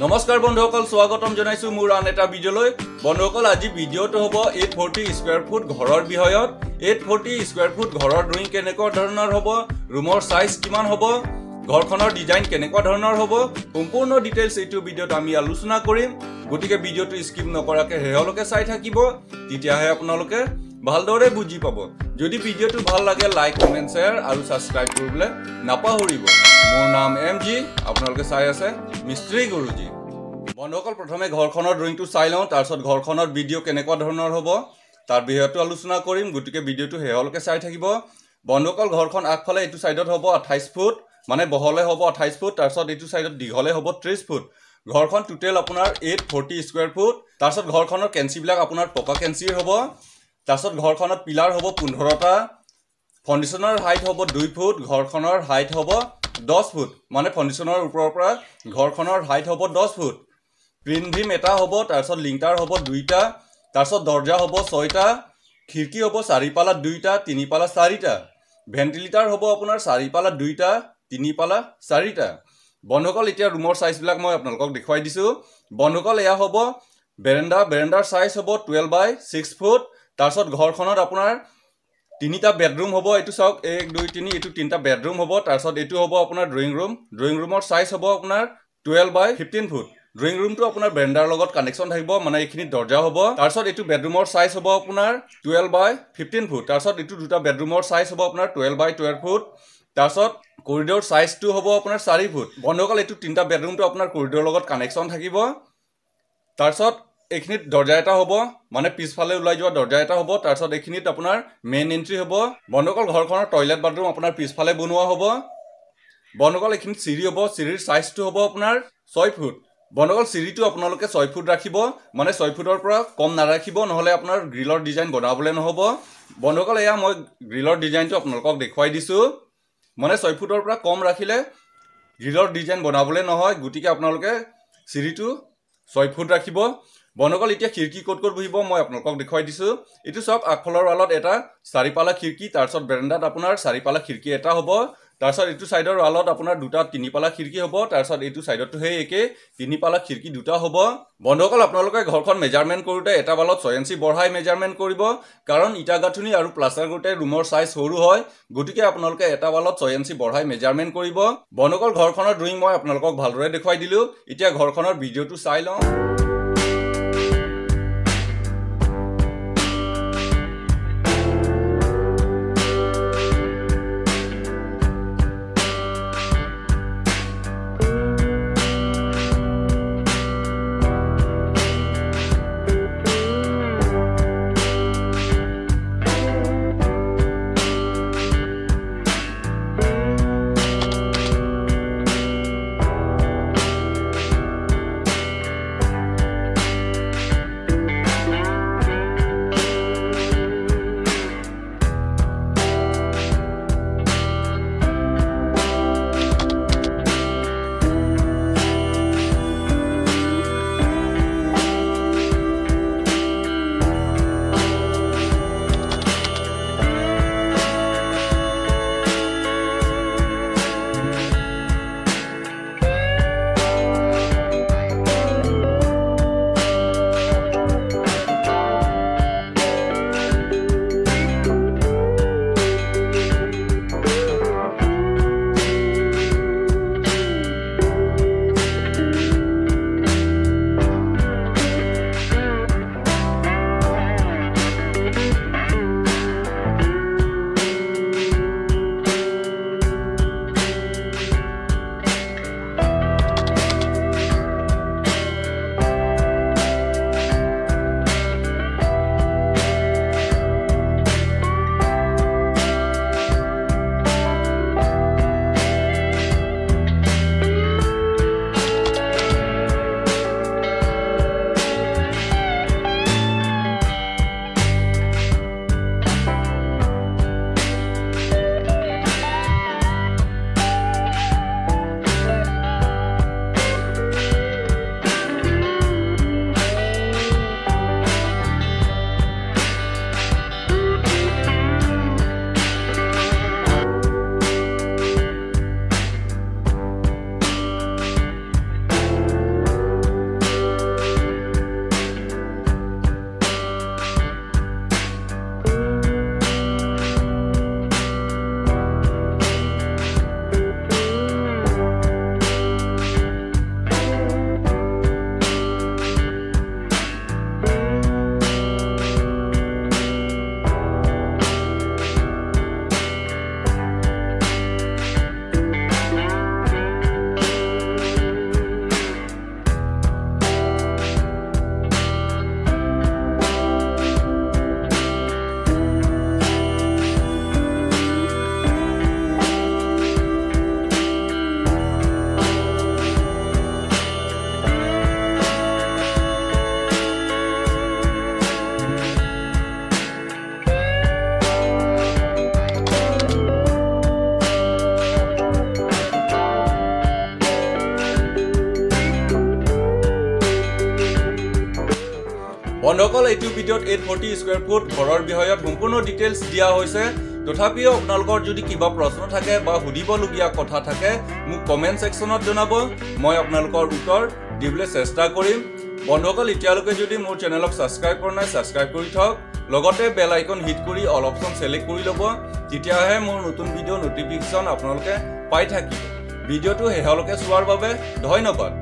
নমস্কাৰ বন্ধুসকল স্বাগতম জনাইছো মোৰ আন এটা ভিডিঅ'লৈ। বন্ধুসকল আজি ভিডিঅ'টো হ'ব এইট ফৰ্টি স্কুৱেৰ ফুট ঘৰৰ বিষয়ত। এইট ফৰ্টি স্কুৱেৰ ফুট ঘৰৰ ড্ৰয়িং কেনেকুৱা ধৰণৰ হ'ব? ৰুমৰ চাইজ কিমান হ'ব? ঘৰখনৰ ডিজাইন কেনেকুৱা ধৰণৰ হ'ব? সম্পূৰ্ণ ডিটেইলছ এইটো ভিডিঅ'ত আমি আলোচনা কৰিম। গতিকে ভিডিঅ'টো স্কিপ নকৰাকৈ শেহলৈকে চাই থাকিব। তেতিয়াহে আপোনালোকে ভালদৰে বুজি পাব। যদি ভিডিঅ'টো ভাল লাগে লাইক কমেণ্ট শ্বেয়াৰ আৰু ছাবস্ক্ৰাইব কৰিবলৈ নাপাহৰিব। মোৰ নাম এম জি আপোনালোকে চাই আছে মিস্ত্ৰী গুৰুজী। বন্ধুসকল প্ৰথমে ঘৰখনৰ ড্ৰয়িংটো চাই লওঁ তাৰপিছত ঘৰখনৰ ভিডিঅ' কেনেকুৱা ধৰণৰ হ'ব তাৰ বিষয়টো আলোচনা কৰিম গতিকে ভিডিঅ'টো শেহলৈকে চাই থাকিব। বন্ধুসকল ঘৰখন আগফালে এইটো ছাইডত হ'ব আঠাইছ ফুট মানে বহলে হ'ব আঠাইছ ফুট তাৰপিছত এইটো ছাইডত দীঘলে হ'ব ত্ৰিছ ফুট। ঘৰখন টোটেল আপোনাৰ এইট ফৰ্টি স্কুৱেৰ ফুট তাৰপিছত ঘৰখনৰ কেঞ্চিবিলাক আপোনাৰ পকা কেঞ্চিৰ হ'ব। তাৰপিছত ঘৰখনত পিলাৰ হ'ব পোন্ধৰটা ফাউণ্ডেশ্যনৰ হাইট হ'ব দুই ফুট ঘৰখনৰ হাইট হ'ব দহ ফুট। মানে ফাউণ্ডেশ্যনৰ ওপৰৰ পৰা ঘৰখনৰ হাইট হ'ব দহ ফুট। প্ৰিণ্ট ভীম এটা হ'ব তাৰপিছত লিংটাৰ হ'ব দুইটা তাৰপিছত দৰ্জা হ'ব ছয়টা খিৰিকী হ'ব চাৰিপালা দুইটা তিনিপালা চাৰিটা। ভেণ্টিলেটাৰ হ'ব আপোনাৰ চাৰিপালা দুইটা তিনিপালা চাৰিটা। বন্ধুসকল এতিয়া ৰুমৰ চাইজবিলাক মই আপোনালোকক দেখুৱাই দিছোঁ। বন্ধুসকল এয়া হ'ব বেৰেণ্ডা বেৰেণ্ডাৰ চাইজ হ'ব টুৱেল্ভ বাই ছিক্স ফুট তাৰপিছত ঘৰখনত আপোনাৰ তিনিটা বেডৰুম হ'ব এইটো চাওক এক দুই তিনি এইটো তিনিটা বেডৰুম হ'ব তাৰপিছত এইটো হ'ব আপোনাৰ ড্ৰয়িং ৰুম ড্ৰয়িং ৰুমৰ চাইজ হ'ব আপোনাৰ twelve by fifteen foot drawing ৰুমটো আপোনাৰ বেণ্ডাৰ লগত কানেকশ্যন থাকিব মানে এইখিনি দৰ্জা হ'ব। তাৰপিছত এইটো বেডৰুমৰ চাইজ হ'ব আপোনাৰ টুৱেল্ভ বাই ফিফটিন ফুট তাৰপিছত এইটো দুটা বেডৰুমৰ চাইজ হ'ব আপোনাৰ টুৱেল্ভ বাই টুৱেল্ভ ফুট তাৰপিছত কৰিডৰ চাইজটো হ'ব আপোনাৰ চাৰি ফুট বন্ধুসকল এইটো তিনিটা বেডৰুমটো আপোনাৰ কৰিডৰৰ লগত কানেকশ্যন থাকিব। তাৰপিছত এইখিনিত দৰ্জা এটা হ'ব মানে পিছফালে ওলাই যোৱা দৰ্জা এটা হ'ব তাৰপিছত এইখিনিত আপোনাৰ মেইন এণ্ট্ৰি হ'ব। বন্ধুসকল ঘৰখনৰ টয়লেট বাথৰুম আপোনাৰ পিছফালে বনোৱা হ'ব। বন্ধুসকল এইখিনিত চিৰি হ'ব চিৰিৰ চাইজটো হ'ব আপোনাৰ ছয় ফুট। বন্ধুসকল চিৰিটো আপোনালোকে ছয় ফুট ৰাখিব মানে ছয় ফুটৰ পৰা কম নাৰাখিব নহ'লে আপোনাৰ গ্ৰিলৰ ডিজাইন বনাবলৈ নহ'ব। বন্ধুসকল এয়া মই গ্ৰিলৰ ডিজাইনটো আপোনালোকক দেখুৱাই দিছোঁ। মানে ছয় ফুটৰ পৰা কম ৰাখিলে গ্ৰিলৰ ডিজাইন বনাবলৈ নহয় গতিকে আপোনালোকে চিৰিটো ছয় ফুট ৰাখিব। বন্ধুসকল এতিয়া খিৰিকী ক'ত ক'ত বহিব মই আপোনালোকক দেখুৱাই দিছোঁ। এইটো চব আগফালৰ ৱালত এটা চাৰিপালা খিৰিকী তাৰপিছত বেৰেণ্ডাত আপোনাৰ চাৰিপালা খিৰিকী এটা হ'ব। তাৰপিছত এইটো ছাইডৰ ৱালত আপোনাৰ দুটা তিনিপালা খিৰিকী হ'ব। তাৰপিছত এইটো ছাইডতো সেই একেই তিনিপালা খিৰিকী দুটা হ'ব। বন্ধুসকল আপোনালোকে ঘৰখন মেজাৰমেণ্ট কৰোঁতে এটা ৱালত ছয় ইঞ্চি বঢ়াই মেজাৰমেণ্ট কৰিব। কাৰণ ইটা গাঁথনি আৰু প্লাষ্টাৰ কৰোঁতে ৰুমৰ চাইজ সৰু হয়। গতিকে আপোনালোকে এটা ৱালত ছয় ইঞ্চি বঢ়াই মেজাৰমেণ্ট কৰিব। বন্ধুসকল ঘৰখনৰ ড্ৰয়িং মই আপোনালোকক ভালদৰে দেখুৱাই দিলোঁ। এতিয়া ঘৰখনৰ ভিডিঅ'টো চাই লওঁ। বন্ধুসকল এইটো ভিডিঅ'ত এইট ফৰ্টি স্কুৱেৰ ফুট ঘৰৰ বিষয়ত সম্পূৰ্ণ ডিটেইলছ দিয়া হৈছে। তথাপিও আপোনালোকৰ যদি কিবা প্ৰশ্ন থাকে বা সুধিবলগীয়া কথা থাকে মোক কমেণ্ট ছেকশ্যনত জনাব। মই আপোনালোকৰ উত্তৰ দিবলৈ চেষ্টা কৰিম। বন্ধুসকল এতিয়ালৈকে যদি মোৰ চেনেলক ছাবস্ক্ৰাইব কৰা নাই ছাবস্ক্ৰাইব কৰি থওক। লগতে বেল আইকন হিট কৰি অল অপশ্যন ছিলেক্ট কৰি ল'ব। তেতিয়াহে মোৰ নতুন ভিডিঅ' নটিফিকেশ্যন আপোনালোকে পাই থাকিব। ভিডিঅ'টো শেহলৈকে চোৱাৰ বাবে ধন্যবাদ।